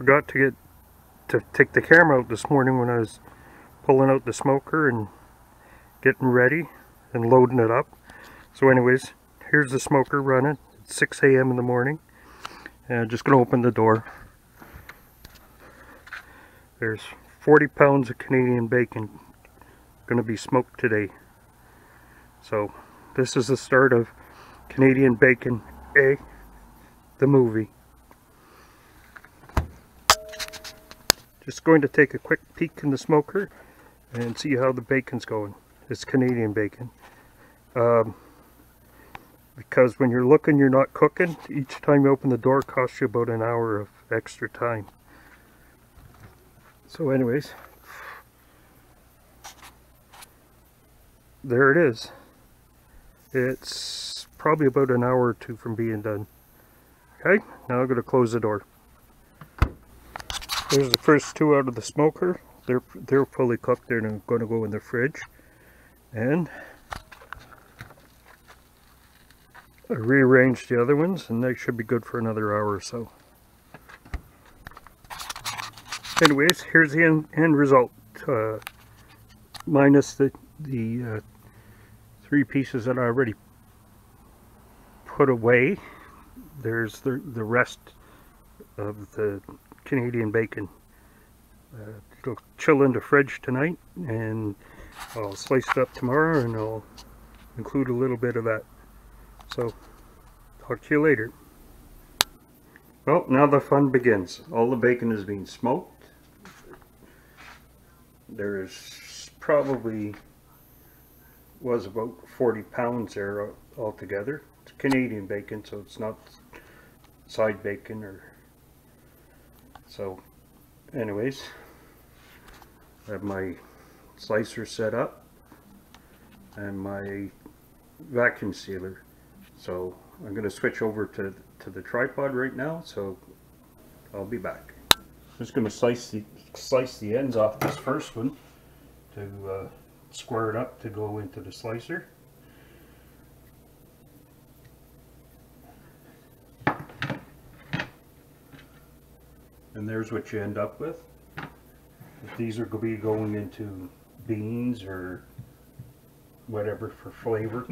forgot to get to take the camera out this morning when I was pulling out the smoker and getting ready and loading it up. So anyways, here's the smoker running. It's 6 a.m. in the morning. And I'm just going to open the door. There's 40 pounds of Canadian bacon going to be smoked today. So this is the start of Canadian Bacon A, the movie. Just going to take a quick peek in the smoker and see how the bacon's going. It's Canadian bacon. Um, because when you're looking you're not cooking, each time you open the door costs you about an hour of extra time. So anyways, there it is. It's probably about an hour or two from being done. Okay, now I'm going to close the door. There's the first two out of the smoker. They're they're fully cooked. They're going to go in the fridge. And I rearranged the other ones and they should be good for another hour or so. Anyways, here's the end, end result. Uh, minus the, the uh, three pieces that I already put away. There's the, the rest of the Canadian bacon. Uh, it'll chill in the fridge tonight and I'll slice it up tomorrow and I'll include a little bit of that. So, talk to you later. Well, now the fun begins. All the bacon is being smoked. There's probably was about 40 pounds there altogether. It's Canadian bacon, so it's not side bacon or so anyways I have my slicer set up and my vacuum sealer so I'm going to switch over to, to the tripod right now so I'll be back. Just going to slice the slice the ends off this first one to uh, square it up to go into the slicer. And there's what you end up with. These are going to be going into beans or whatever for flavor.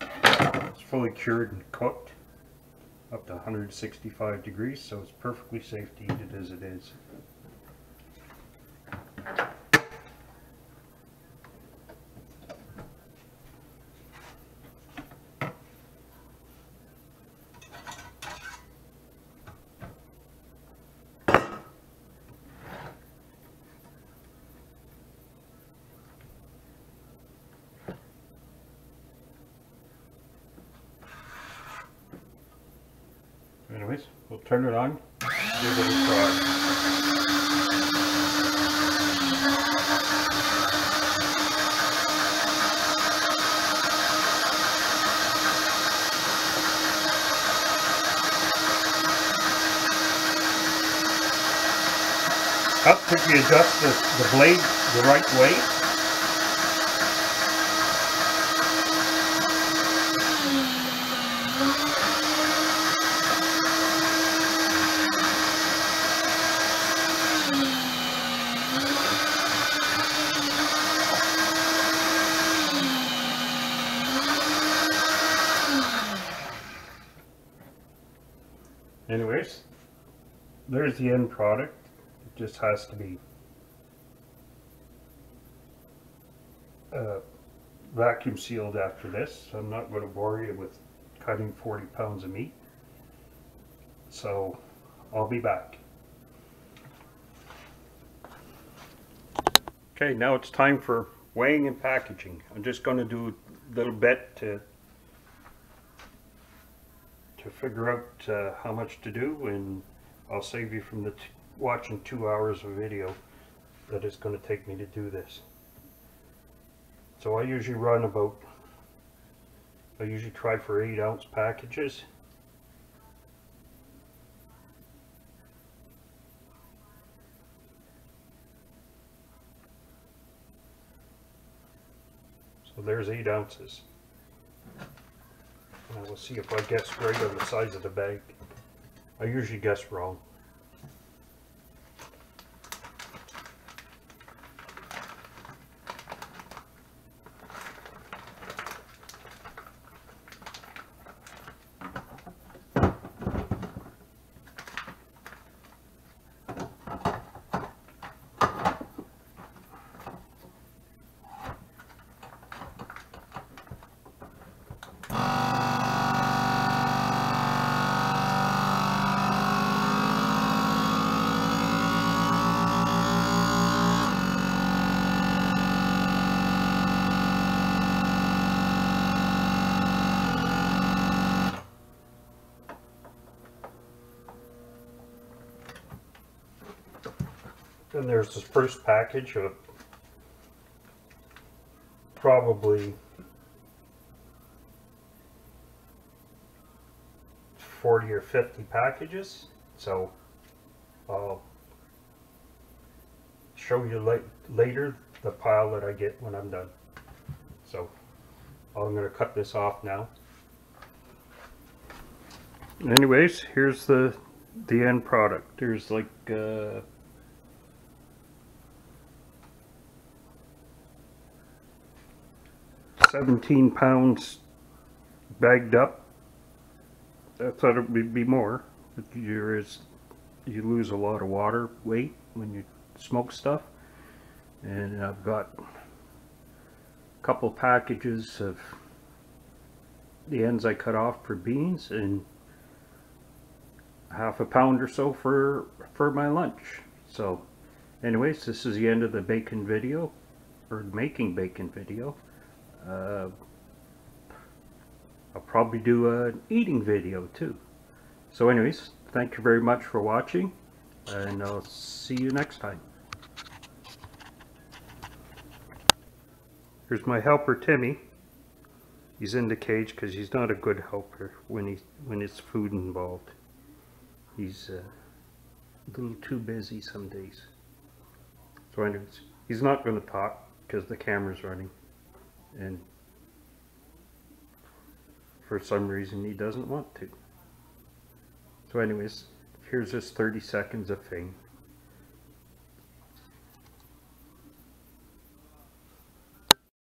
It's fully cured and cooked up to 165 degrees, so it's perfectly safe to eat it as it is. Anyways, we'll turn it on, give it a try. Up if you adjust the, the blade the right way anyways there's the end product. It just has to be uh, vacuum sealed after this. I'm not going to bore you with cutting 40 pounds of meat. So I'll be back. Okay now it's time for weighing and packaging. I'm just going to do a little bit to to figure out uh, how much to do and I'll save you from the watching two hours of video that it's going to take me to do this. So I usually run about, I usually try for 8 ounce packages. So there's 8 ounces. And we'll see if I guess right on the size of the bag. I usually guess wrong. Then there's this first package of probably forty or fifty packages. So I'll show you late, later the pile that I get when I'm done. So I'm going to cut this off now. Anyways, here's the the end product. There's like uh, seventeen pounds bagged up. I thought it would be more. There is you lose a lot of water weight when you smoke stuff. And I've got a couple packages of the ends I cut off for beans and half a pound or so for for my lunch. So anyways, this is the end of the bacon video or making bacon video. Uh, I'll probably do an eating video too. So anyways, thank you very much for watching and I'll see you next time. Here's my helper Timmy. He's in the cage because he's not a good helper when he when it's food involved. He's uh, a little too busy some days. So anyways, he's not going to talk because the camera's running and for some reason he doesn't want to. So anyways, here's just 30 seconds of fame.